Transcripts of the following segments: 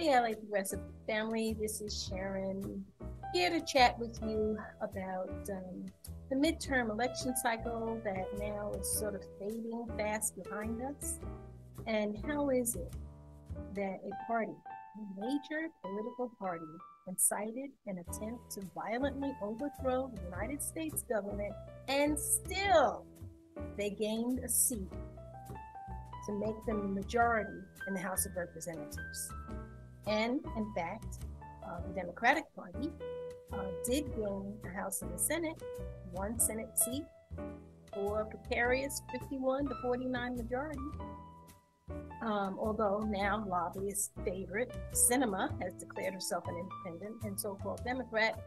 Hey, LA Progressive family, this is Sharon here to chat with you about um, the midterm election cycle that now is sort of fading fast behind us. And how is it that a party, a major political party, incited an attempt to violently overthrow the United States government and still they gained a seat to make them the majority in the House of Representatives? And in fact, uh, the Democratic Party uh, did gain the House and the Senate, one Senate seat for a precarious 51 to 49 majority. Um, although now lobbyist favorite Sinema has declared herself an independent and so-called Democrat,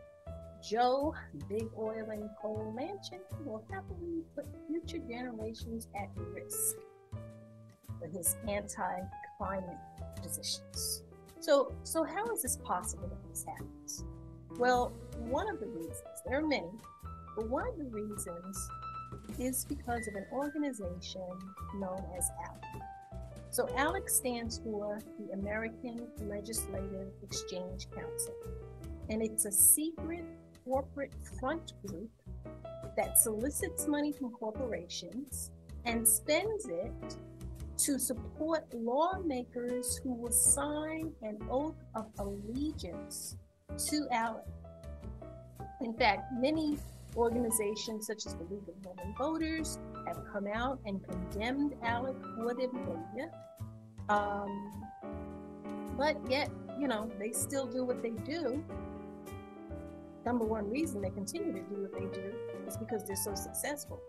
Joe Big Oil and Coal Manchin will happily put future generations at risk with his anti-climate positions. So, so how is this possible that this happens? Well, one of the reasons, there are many, but one of the reasons is because of an organization known as ALEC. So ALEC stands for the American Legislative Exchange Council, and it's a secret corporate front group that solicits money from corporations and spends it to support lawmakers who will sign an oath of allegiance to ALEC. In fact, many organizations such as the League of Women Voters have come out and condemned ALEC for their behavior. Um, but yet, you know, they still do what they do. Number one reason they continue to do what they do is because they're so successful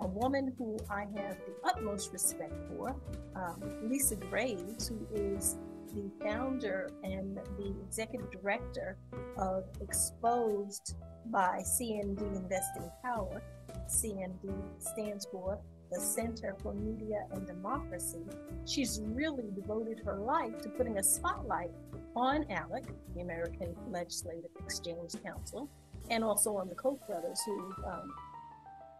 a woman who I have the utmost respect for, um, Lisa Graves, who is the founder and the executive director of Exposed by CMD Investing Power. CMD stands for the Center for Media and Democracy. She's really devoted her life to putting a spotlight on ALEC, the American Legislative Exchange Council, and also on the Koch brothers, who um,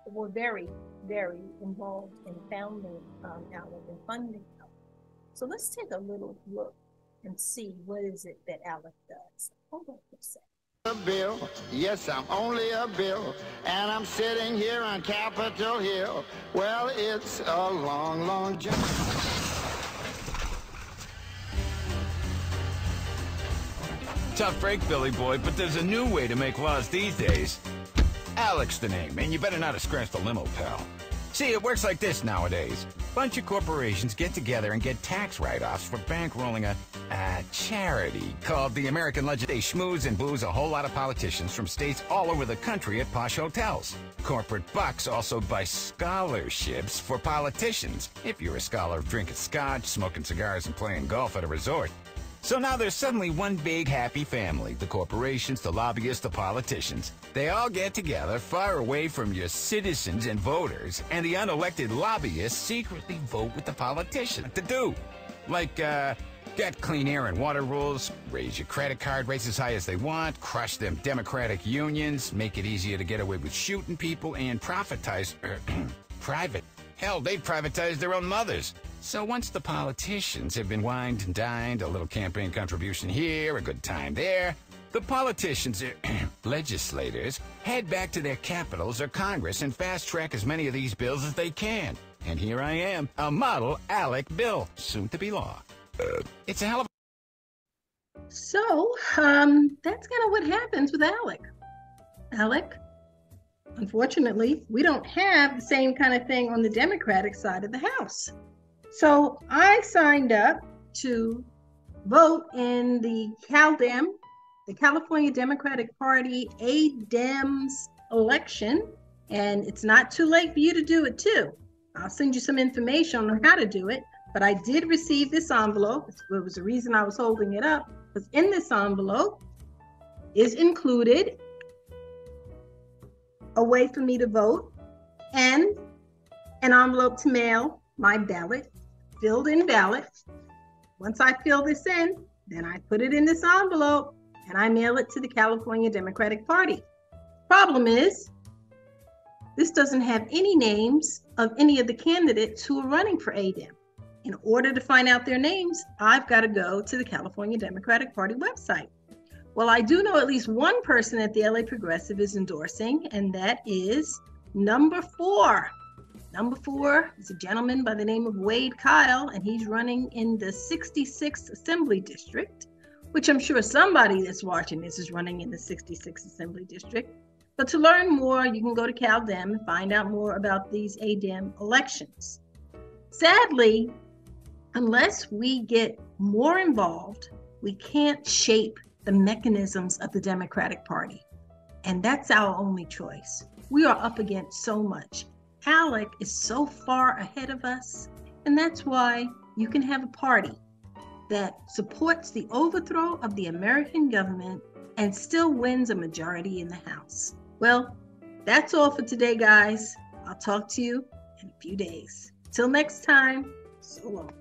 were very, very involved in founding um, ALEC and funding ALEC. So let's take a little look and see what is it that ALEC does. Hold on for a second. A bill, yes, I'm only a bill, and I'm sitting here on Capitol Hill. Well, it's a long, long journey. Tough break, Billy boy, but there's a new way to make laws these days. ALEC's the name, and you better not have scratched the limo, pal. See, it works like this nowadays. Bunch of corporations get together and get tax write-offs for bankrolling a, a charity called the American Legend. They schmooze and booze a whole lot of politicians from states all over the country at posh hotels. Corporate bucks also buy scholarships for politicians. If you're a scholar of drinking scotch, smoking cigars, and playing golf at a resort. So now there's suddenly one big happy family. The corporations, the lobbyists, the politicians. They all get together far away from your citizens and voters, and the unelected lobbyists secretly vote with the politicians. to do? Like, uh, get clean air and water rules, raise your credit card rates as high as they want, crush them democratic unions, make it easier to get away with shooting people, and profitize, private. Hell, they'd privatize their own mothers. So once the politicians have been wined and dined, a little campaign contribution here, a good time there, the politicians, legislators, head back to their capitals or Congress and fast track as many of these bills as they can. And here I am, a model ALEC bill, soon to be law. Uh, it's a hell of. So, um, that's kind of what happens with ALEC. ALEC, unfortunately, we don't have the same kind of thing on the Democratic side of the House. So I signed up to vote in the CalDem, the California Democratic Party ADEMS election. And it's not too late for you to do it too. I'll send you some information on how to do it. But I did receive this envelope. It was the reason I was holding it up. Because in this envelope is included a way for me to vote and an envelope to mail my ballot filled in ballot. Once I fill this in, then I put it in this envelope and I mail it to the California Democratic Party. Problem is, this doesn't have any names of any of the candidates who are running for ADEM. In order to find out their names, I've got to go to the California Democratic Party website. Well, I do know at least one person that the LA Progressive is endorsing, and that is number four. Number four is a gentleman by the name of Wade Kyle, and he's running in the 66th Assembly District, which I'm sure somebody that's watching this is running in the 66th Assembly District. But to learn more, you can go to CalDem and find out more about these ADEM elections. Sadly, unless we get more involved, we can't shape the mechanisms of the Democratic Party. And that's our only choice. We are up against so much. Alec is so far ahead of us, and that's why you can have a party that supports the overthrow of the American government and still wins a majority in the House. Well, that's all for today, guys. I'll talk to you in a few days. Till next time, so long.